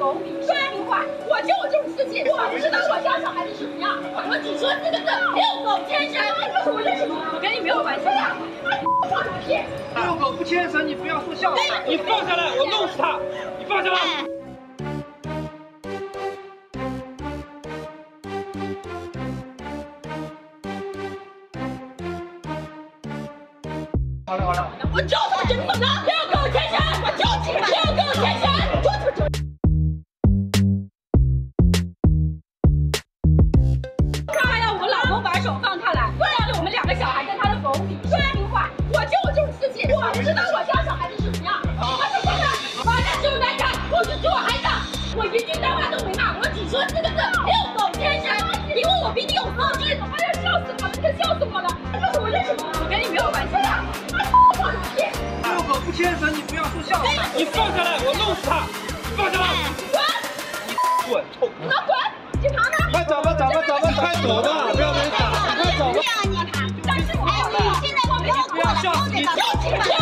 狗屁，说你听话，我就就是自己，我不知道我家小孩子什么样，我只说四个字遛狗牵绳，我说我认识吗？我跟你没有关系。放狗屁！遛狗不牵绳，你不要说笑话。你放下来，我弄死他！你放下来。好嘞好嘞，我就是这不的，遛狗牵绳，我就是遛狗牵绳。我不知道我家小孩子是什么样，而且现在法院只有难看，我是做孩子，我一句脏话都没骂，我只说四个字：遛狗天神。因为我比你有素质，哎呀，笑死我了，笑死我了！这是我认识我跟你没有关系的。放屁！遛狗不牵绳，你不要说笑话。你放下来，我弄死他！放下来。滚！你给我滚！警察呢？快走吧，走吧，走吧，快走吧，不要被打，快走吧。但是我哎，你现在不要过了，都得到警察。